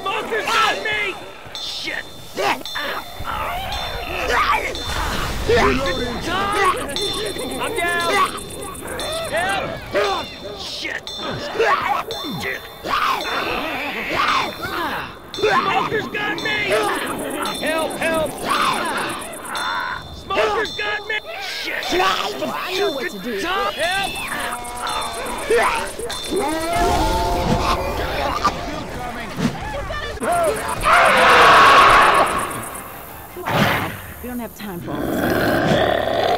Smoker's got me! Shit! I'm! Shit! Smoker's got me! Help, help! Smoker's got me! Shit! I know what to do. Help! We don't have time for all this.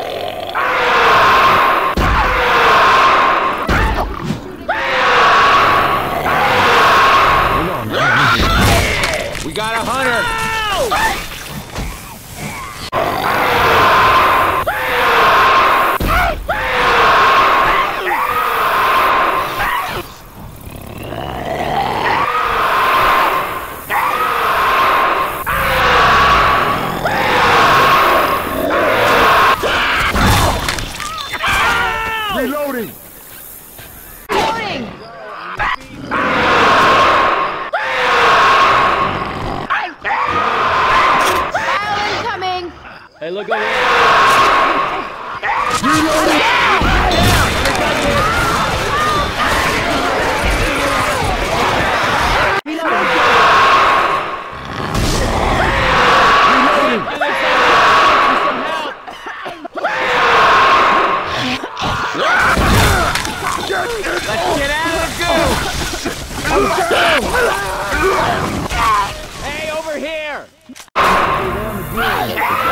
Yeah.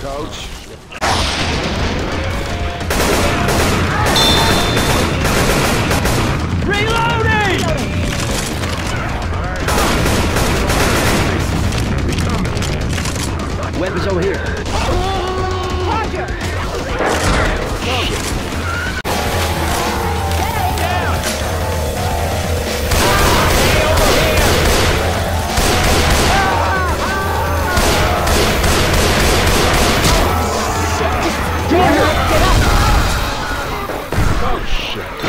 coach. Show.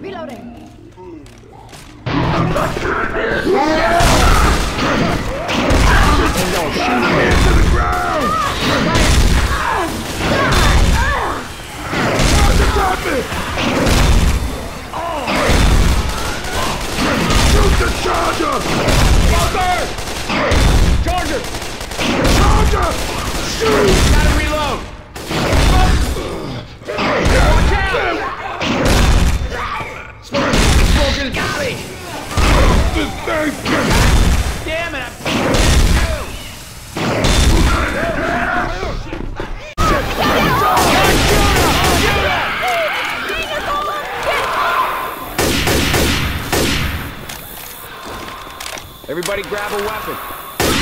Reloading. Hands Everybody grab a weapon.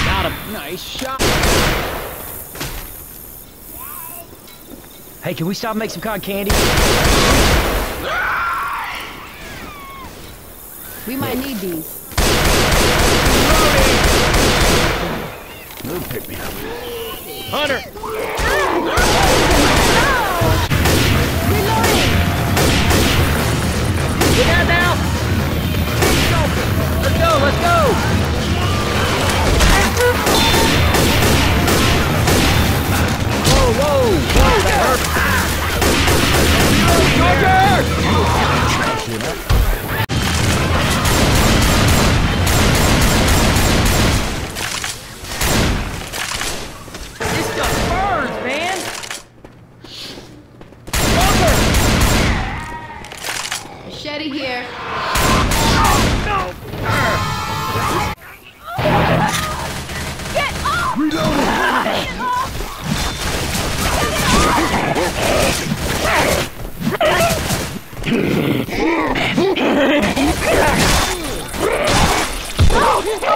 Got him. Nice shot. Hey, can we stop and make some cotton candy? We might need these. Hunter! Ah!